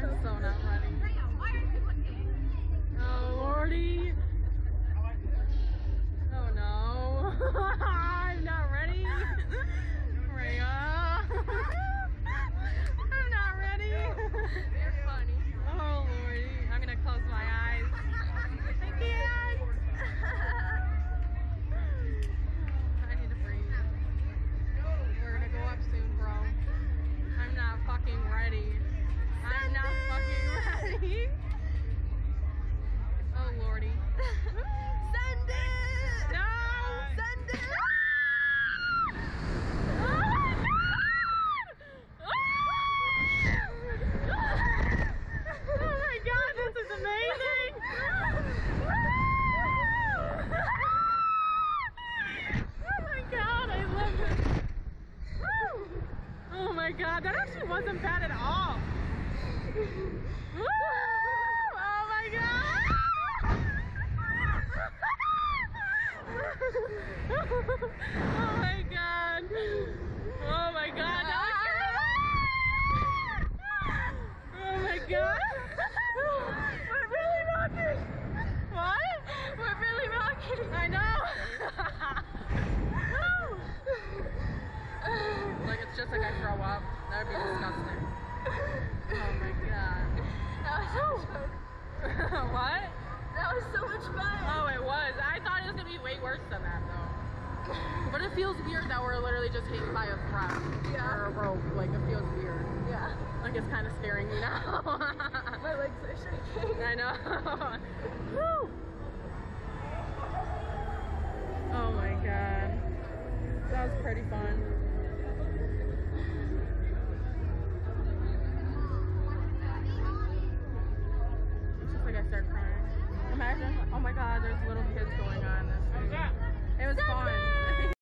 So my god, that actually wasn't bad at all! Woo! Oh, oh my god! Oh my god! Oh my god! Oh my god! We're really rocking! What? We're really rocking! I know! Like just like I throw up. That would be disgusting. Oh my god. That was so much fun. what? That was so much fun. Oh, it was. I thought it was gonna be way worse than that though. But it feels weird that we're literally just hanging by a thread Yeah. or a rope. Like it feels weird. Yeah. Like it's kind of scaring me now. My legs are shaking. I know. Woo. Oh my god. That was pretty fun. God, there's little